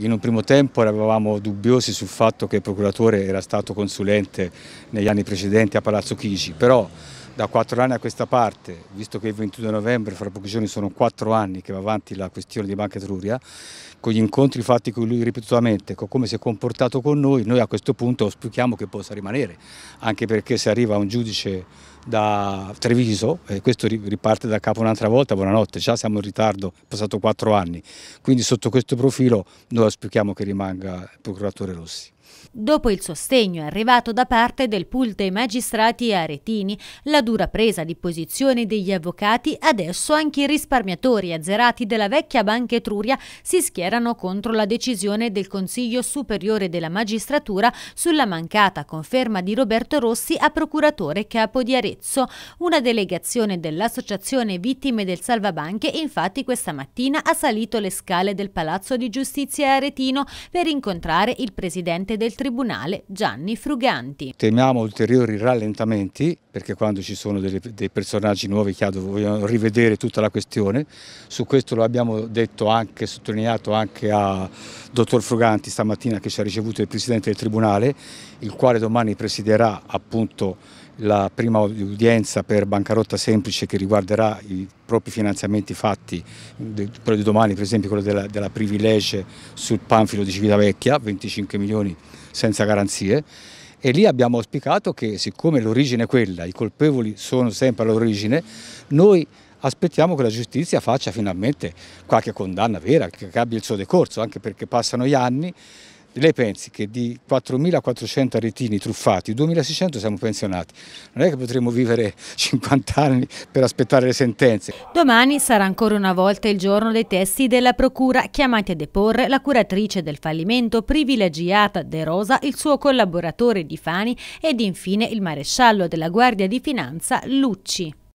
In un primo tempo eravamo dubbiosi sul fatto che il procuratore era stato consulente negli anni precedenti a Palazzo Chigi, però da quattro anni a questa parte, visto che il 22 novembre, fra pochi giorni sono quattro anni che va avanti la questione di Banca Etruria, con gli incontri fatti con lui ripetutamente, con come si è comportato con noi, noi a questo punto auspichiamo che possa rimanere, anche perché se arriva un giudice da Treviso, e questo riparte da capo un'altra volta, buonanotte, già siamo in ritardo, è passato quattro anni, quindi sotto questo profilo noi auspichiamo che rimanga il procuratore Rossi. Dopo il sostegno arrivato da parte del pool dei magistrati aretini, la dura presa di posizione degli avvocati, adesso anche i risparmiatori azzerati della vecchia Banca Etruria si schierano contro la decisione del Consiglio Superiore della Magistratura sulla mancata conferma di Roberto Rossi a procuratore capo di Arezzo. Una delegazione dell'Associazione Vittime del Salvabanche infatti questa mattina ha salito le scale del Palazzo di Giustizia Aretino per incontrare il presidente del Tribunale Gianni Fruganti. Temiamo ulteriori rallentamenti perché quando ci sono delle, dei personaggi nuovi che vogliono rivedere tutta la questione, su questo lo abbiamo detto anche, sottolineato anche a dottor Fruganti stamattina che ci ha ricevuto il Presidente del Tribunale, il quale domani presiderà appunto la prima udienza per bancarotta semplice che riguarderà i propri finanziamenti fatti, quello di domani per esempio quello della, della privilege sul panfilo di Civitavecchia, 25 milioni senza garanzie. E lì abbiamo auspicato che siccome l'origine è quella, i colpevoli sono sempre all'origine, noi aspettiamo che la giustizia faccia finalmente qualche condanna vera, che abbia il suo decorso, anche perché passano gli anni lei pensi che di 4.400 aretini truffati, 2.600 siamo pensionati, non è che potremo vivere 50 anni per aspettare le sentenze. Domani sarà ancora una volta il giorno dei testi della procura, chiamati a deporre la curatrice del fallimento privilegiata De Rosa, il suo collaboratore Di Fani ed infine il maresciallo della Guardia di Finanza Lucci.